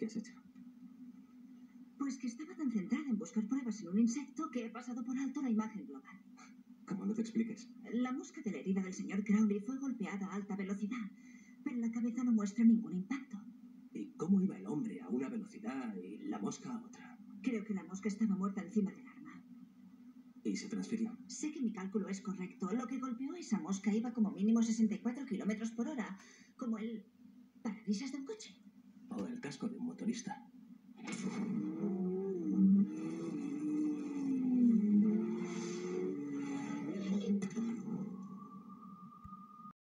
¿Qué has hecho? Pues que estaba tan centrada en buscar pruebas en un insecto que he pasado por alto la imagen global. ¿Cómo no te expliques? La mosca de la herida del señor Crowley fue golpeada a alta velocidad, pero la cabeza no muestra ningún impacto. ¿Y cómo iba el hombre a una velocidad y la mosca a otra? Creo que la mosca estaba muerta encima del arma. ¿Y se transfirió? Sé que mi cálculo es correcto. Lo que golpeó a esa mosca iba como mínimo 64 kilómetros por hora, como el parabrisas de un coche. O el motorista.